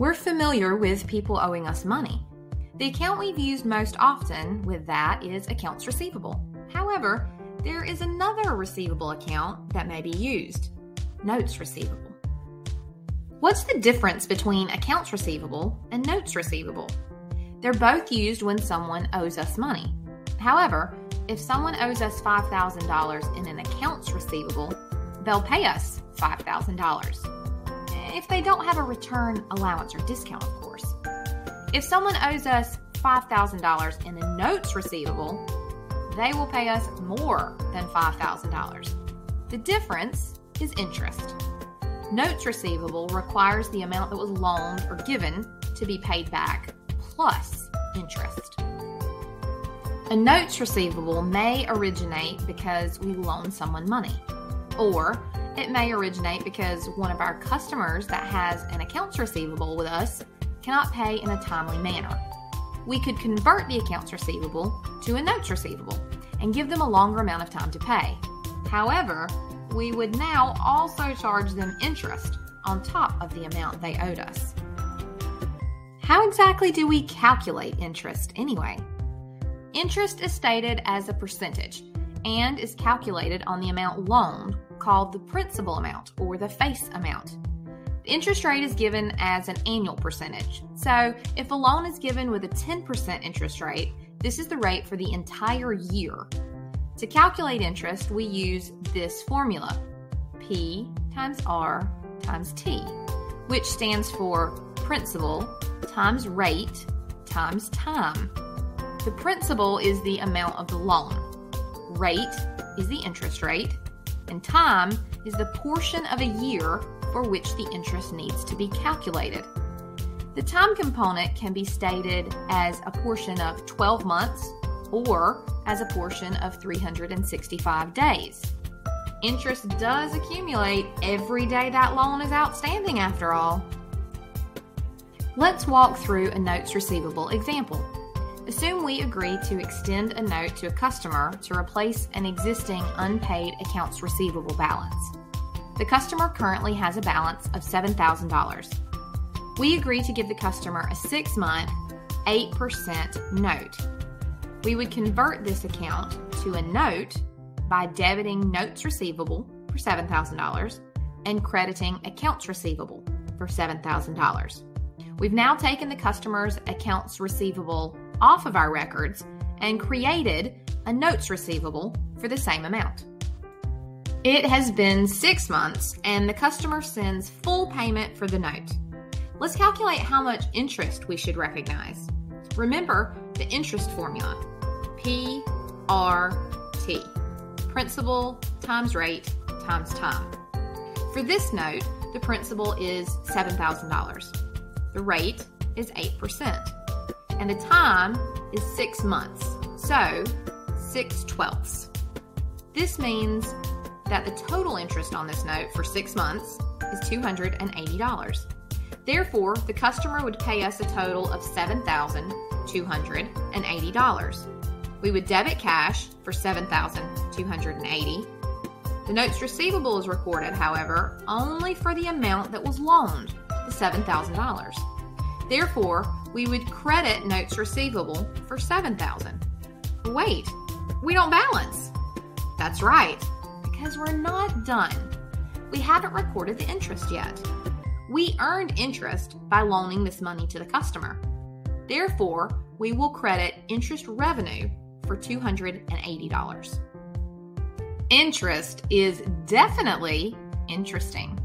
We're familiar with people owing us money. The account we've used most often with that is accounts receivable. However, there is another receivable account that may be used notes receivable. What's the difference between accounts receivable and notes receivable? They're both used when someone owes us money. However, if someone owes us $5,000 in an accounts receivable, they'll pay us $5,000. If they don't have a return allowance or discount, of course. If someone owes us $5,000 in a notes receivable, they will pay us more than $5,000. The difference is interest. Notes receivable requires the amount that was loaned or given to be paid back, plus interest. A notes receivable may originate because we loan someone money, or it may originate because one of our customers that has an accounts receivable with us cannot pay in a timely manner. We could convert the accounts receivable to a notes receivable and give them a longer amount of time to pay. However, we would now also charge them interest on top of the amount they owed us. How exactly do we calculate interest anyway? Interest is stated as a percentage and is calculated on the amount loaned, called the principal amount or the face amount. The interest rate is given as an annual percentage. So, if a loan is given with a 10% interest rate, this is the rate for the entire year. To calculate interest, we use this formula P times R times T, which stands for principal times rate times time. The principal is the amount of the loan, rate is the interest rate, and time is the portion of a year for which the interest needs to be calculated. The time component can be stated as a portion of 12 months or as a portion of 365 days. Interest does accumulate every day that loan is outstanding, after all. Let's walk through a notes receivable example. Assume we agree to extend a note to a customer to replace an existing unpaid accounts receivable balance. The customer currently has a balance of $7,000. We agree to give the customer a six month, 8% note. We would convert this account to a note by debiting notes receivable for $7,000 and crediting accounts receivable for $7,000. We've now taken the customer's accounts receivable off of our records and created a notes receivable for the same amount. It has been six months and the customer sends full payment for the note. Let's calculate how much interest we should recognize. Remember the interest formula P R T principal times rate times time. For this note, the principal is $7,000. The rate is 8% and the time is six months, so six twelfths. This means that the total interest on this note for six months is $280. Therefore, the customer would pay us a total of $7,280. We would debit cash for $7,280. The notes receivable is recorded, however, only for the amount that was loaned, the $7,000. Therefore, we would credit notes receivable for 7000 Wait, we don't balance. That's right, because we're not done. We haven't recorded the interest yet. We earned interest by loaning this money to the customer. Therefore, we will credit interest revenue for $280. Interest is definitely interesting.